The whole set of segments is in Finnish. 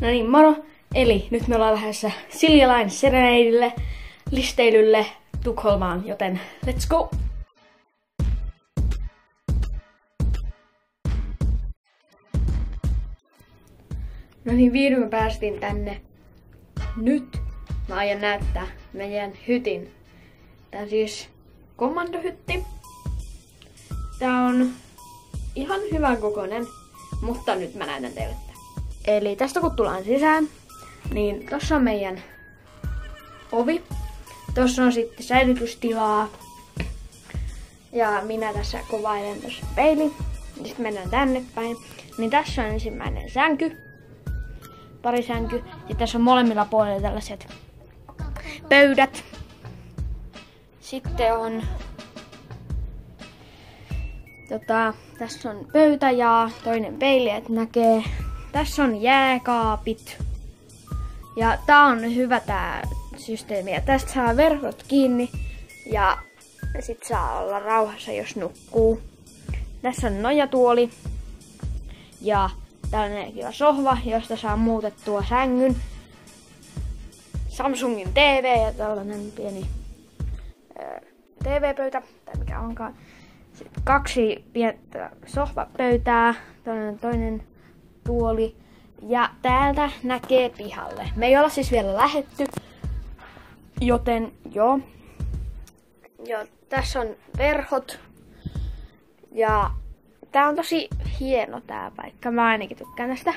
No niin, moro! Eli nyt me ollaan lähdössä Siljalain Sereneidille listeilylle Tukholmaan, joten let's go! No niin, vihdoin me päästiin tänne. Nyt mä aion näyttää meidän hytin. Tää on siis kommandohytti. Tää on ihan hyvän kokoinen, mutta nyt mä näytän teille. Eli tästä kun tullaan sisään, niin tossa on meidän ovi. Tossa on sitten säilytystilaa. Ja minä tässä kovailen tässä peili. Sitten mennään tänne päin. Niin tässä on ensimmäinen sänky. Pari sänky. Ja tässä on molemmilla puolilla tällaiset pöydät. Sitten on tota, tässä on pöytä ja toinen peili, että näkee. Tässä on jääkaapit. Ja tää on hyvä tää systeemi. Ja tästä saa verkot kiinni ja sit saa olla rauhassa, jos nukkuu. Tässä on nojatuoli ja tällainen kiva sohva, josta saa muutettua sängyn. Samsungin TV ja tällainen pieni TV-pöytä, tai mikä onkaan. Sitten kaksi pientä sohvapöytää, toinen, toinen tuoli. Ja täältä näkee pihalle. Me ei olla siis vielä lähetty, joten joo. Joo, tässä on verhot. Ja tää on tosi hieno tää paikka. Mä ainakin tykkään tästä.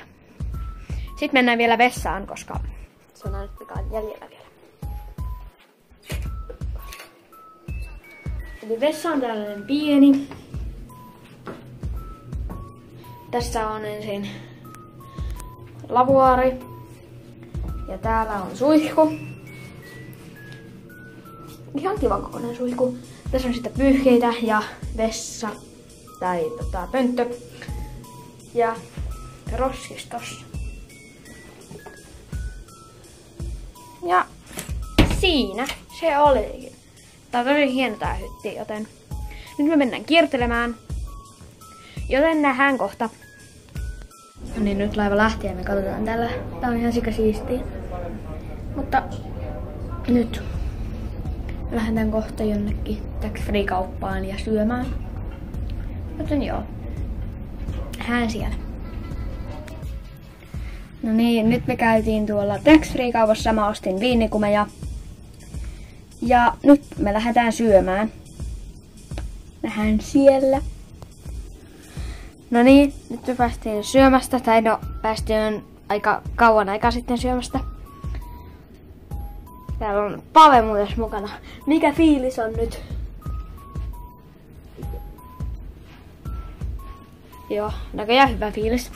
Sitten mennään vielä vessaan, koska se on ainut mikä on jäljellä vielä. Eli vessa on tällainen pieni. Tässä on ensin lavuaari. Ja täällä on suihku. Ihan kiva kokoinen suihku. Tässä on sitten pyyhkeitä ja vessa tai tota, pönttö. Ja roskis tossa. Ja siinä se olikin. Tää on tosi hieno tää hytti, joten nyt me mennään kiertelemään. Joten nähdään kohta. Niin, nyt laiva lähti ja me katsotaan tällä. Tää on ihan sika siistiä. Mutta nyt lähdetään kohta jonnekin tax free kauppaan ja syömään. Joten joo. Hän siellä. No niin, nyt me käytiin tuolla tax free kaupassa. Mä ostin viinikumeja. Ja nyt me lähdetään syömään. Nähdään siellä. No niin, nyt me päästiin syömästä, tai no päästiin aika kauan aikaa sitten syömästä. Täällä on Pave muuten mukana. Mikä fiilis on nyt? Joo, näköjään hyvä fiilis.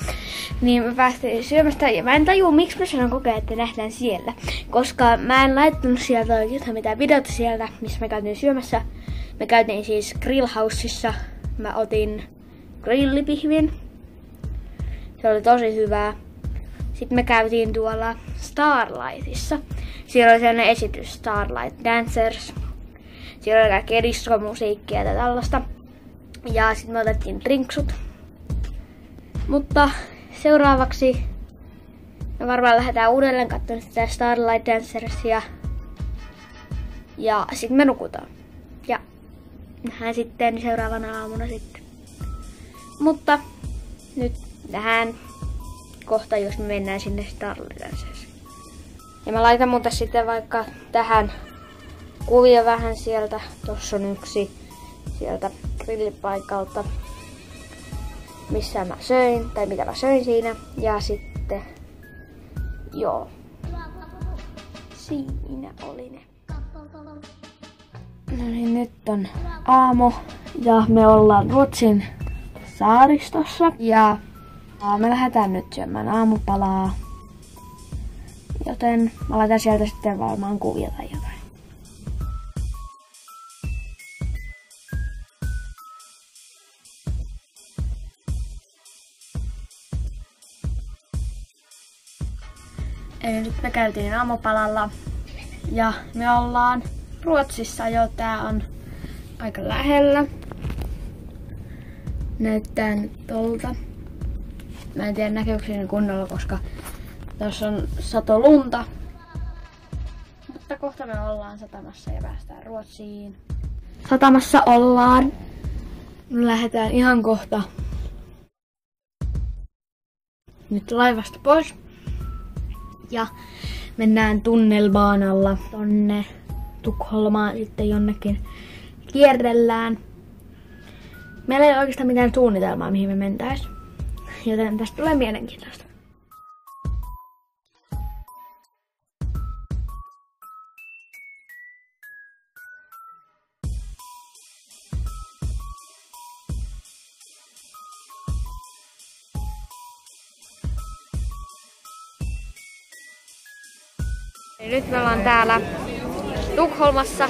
Niin mä päästiin syömästä ja mä en tajua miksi mä sanon koko ajan, että nähdään siellä. Koska mä en laittanut sieltä oikeastaan mitään videota sieltä, missä me käytiin syömässä. Me käytiin siis Grillhouseissa. Mä otin grillipihvin. Se oli tosi hyvää. Sitten me käytiin tuolla Starlightissa. Siellä oli sellainen esitys Starlight Dancers. Siellä oli kaikkea diskomusiikkia ja tällaista. Ja sitten me otettiin drinksut. Mutta seuraavaksi me varmaan lähdetään uudelleen katsomaan sitä Starlight Dancersia. Ja sitten me nukutaan. Ja nähdään sitten seuraavana aamuna sitten. Mutta nyt nähdään kohta, jos me mennään sinne Starlight Dancersiin. Ja mä laitan muuten sitten vaikka tähän kuvia vähän sieltä. Tossa on yksi sieltä grillipaikalta missä mä söin, tai mitä mä söin siinä. Ja sitten, joo. Siinä oli ne. No niin, nyt on aamu ja me ollaan Ruotsin saaristossa ja me lähdetään nyt syömään aamupalaa. Joten mä laitan sieltä sitten varmaan kuvia tai jotain. Eli nyt me käytiin aamupalalla ja me ollaan Ruotsissa jo. Tää on aika lähellä. Näyttää nyt tolta. Mä en tiedä näkyykö siinä kunnolla, koska Tässä on sato lunta. Mutta kohta me ollaan satamassa ja päästään Ruotsiin. Satamassa ollaan. Me lähdetään ihan kohta nyt laivasta pois. Ja mennään tunnelbaanalla tonne Tukholmaan sitten jonnekin kierrellään. Meillä ei ole oikeastaan mitään suunnitelmaa, mihin me mentäis. Joten tästä tulee mielenkiintoista. Nyt me ollaan täällä Tukholmassa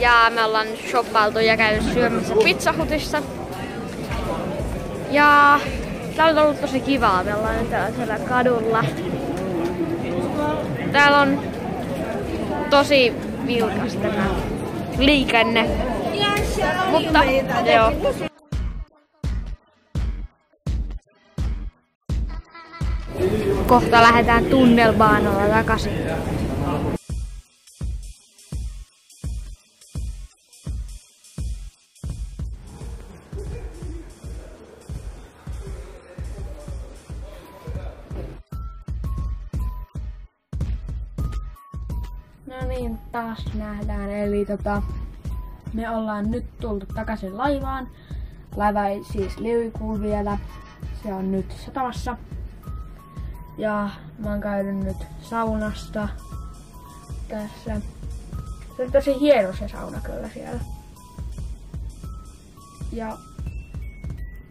ja me ollaan shoppailtu ja käynyt syömässä pizzahutissa. Ja tää on ollut tosi kivaa, me ollaan nyt tällaisella kadulla. Täällä on tosi vilkas tämä liikenne. Mutta joo. Kohta lähdetään tunnelbaanolla takaisin. Taas nähdään. Eli tota, me ollaan nyt tultu takaisin laivaan. Laiva ei siis liukuu vielä. Se on nyt satamassa. Ja mä oon käynyt nyt saunasta tässä. Se on tosi hieno se sauna kyllä siellä. Ja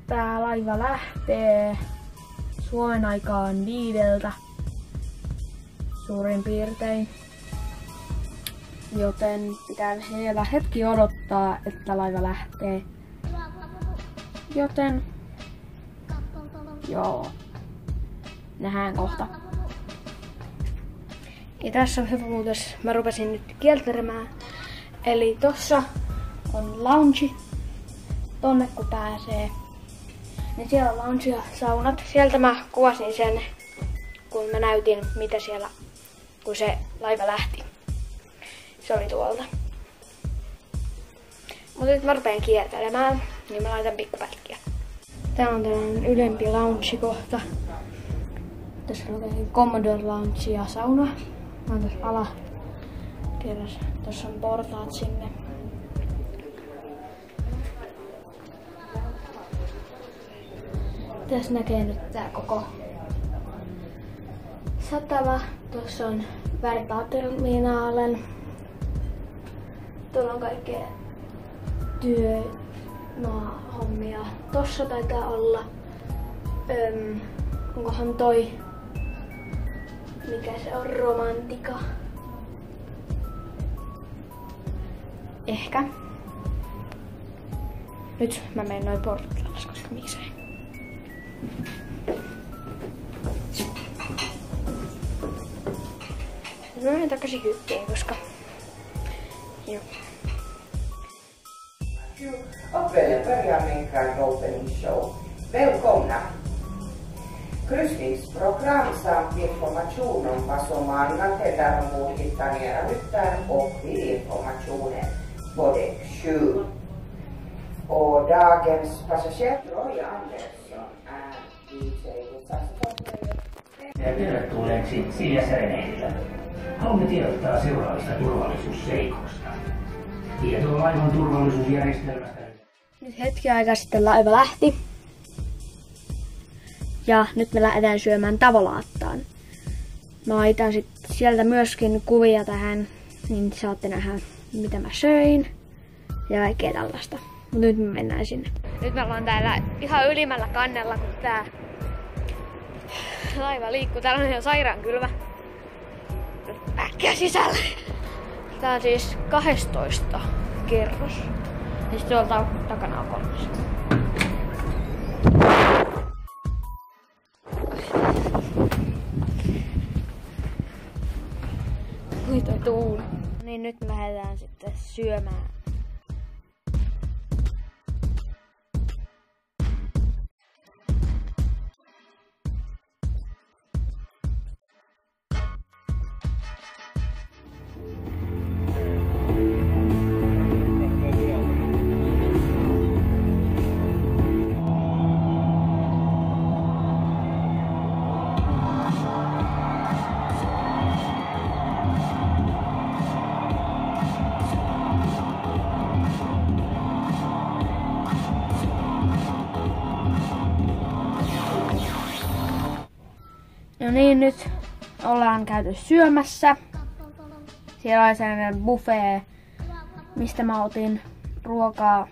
tää laiva lähtee Suomen aikaan viideltä suurin piirtein. Joten pitää vielä hetki odottaa, että laiva lähtee. Joten... Joo. Nähdään kohta. Ja tässä on hyvä muutos. Mä rupesin nyt kieltelemään. Eli tossa on lounge. Tonne kun pääsee. Niin siellä on lounge ja saunat. Sieltä mä kuvasin sen, kun mä näytin mitä siellä, kun se laiva lähti. Se oli tuolta. Mutta nyt mä rupean kiertelemään, niin mä laitan pikkupätkiä. Tää on tällainen ylempi lounge-kohta. Tässä on Commodore Lounge ja sauna. Mä oon tässä ala kerras. Tässä on portaat sinne. Tässä näkee nyt tää koko satama. Tuossa on Väripauterminaalen. Tuolla on kaikkea työmaa-hommia. Tossa taitaa olla. Öm, onkohan toi mikä se on, romantika. Ehkä. Nyt mä menen noin portit alas, koska miksei. Mä menen takaisin hyttiin, koska... Joo. Och börjar med en grand opening show. Välkomna! kryssningsprogram samt information om vad som använder ombord hittar ni era hytter och vid informationen på däck 7. Och dagens passagerare Roy Andersson är DJ tervetulleeksi Silja Sereneidillä. Haluamme tiedottaa seuraavista turvallisuusseikoista. Tietoa laivan turvallisuusjärjestelmästä. Nyt hetki aikaa sitten laiva lähti ja nyt me lähdetään syömään tavolaattaan. Mä laitan sit sieltä myöskin kuvia tähän, niin saatte nähdä mitä mä söin ja kaikkea tällaista. Mut nyt me mennään sinne. Nyt me ollaan täällä ihan ylimmällä kannella, kun tää laiva liikkuu. Täällä on ihan sairaan kylmä. Äkkiä sisälle! Tää on siis 12 kerros. Ja sitten tuolta takana on kolmas. Toi tuuli. Niin nyt me lähdetään sitten syömään. No niin, nyt ollaan käyty syömässä. Siellä oli sellainen buffet, mistä mä otin ruokaa.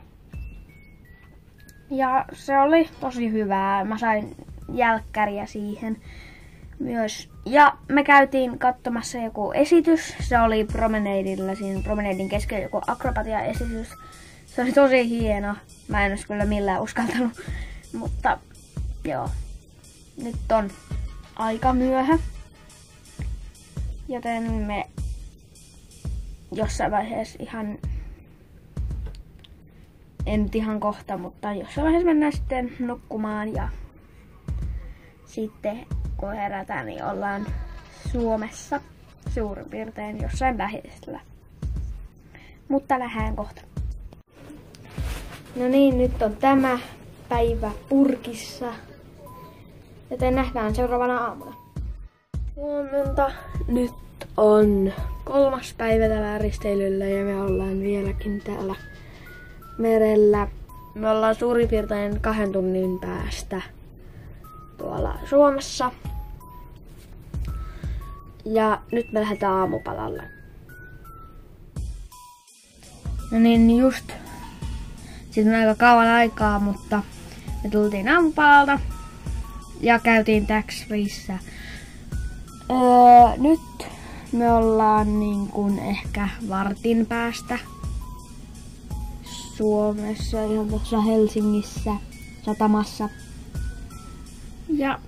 Ja se oli tosi hyvää. Mä sain jälkkäriä siihen myös. Ja me käytiin katsomassa joku esitys. Se oli Promenadilla, siinä Promenadin keskellä joku akrobatia-esitys. Se oli tosi hieno. Mä en olisi kyllä millään uskaltanut. Mutta joo, nyt on aika myöhä. Joten me jossain vaiheessa ihan, en ihan kohta, mutta jossain vaiheessa mennään sitten nukkumaan ja sitten kun herätään, niin ollaan Suomessa suurin piirtein jossain läheisellä. Mutta lähdään kohta. No niin, nyt on tämä päivä purkissa. Joten nähdään seuraavana aamuna. Huomenta. Nyt on kolmas päivä tällä risteilyllä ja me ollaan vieläkin täällä merellä. Me ollaan suurin piirtein kahden tunnin päästä tuolla Suomessa. Ja nyt me lähdetään aamupalalle. No niin, just. Sitten on aika kauan aikaa, mutta me tultiin aamupalalta ja käytiin tax freeissä. Öö, nyt me ollaan niin kuin ehkä vartin päästä Suomessa, ihan tuossa Helsingissä, satamassa. Ja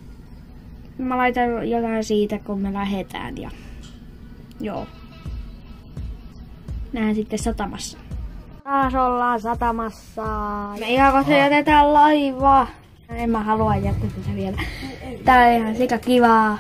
mä laitan jotain siitä, kun me lähetään ja joo. Nähdään sitten satamassa. Taas ollaan satamassa. Me ihan kohta jätetään laivaa. En mä halua jättää tätä vielä. Tää on ihan sika kivaa.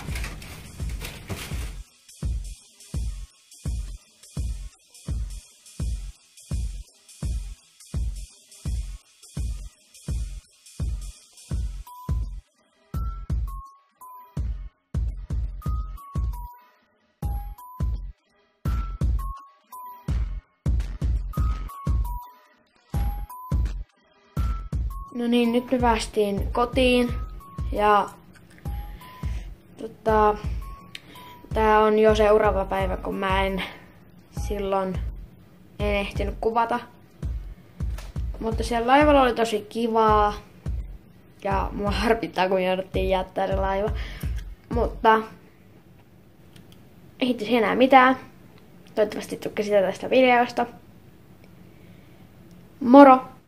No niin, nyt me päästiin kotiin ja tota, tää on jo seuraava päivä, kun mä en silloin en ehtinyt kuvata. Mutta siellä laivalla oli tosi kivaa ja mua harpittaa, kun jouduttiin jättää se laiva. Mutta ei enää mitään. Toivottavasti tykkäsit tästä videosta. Moro!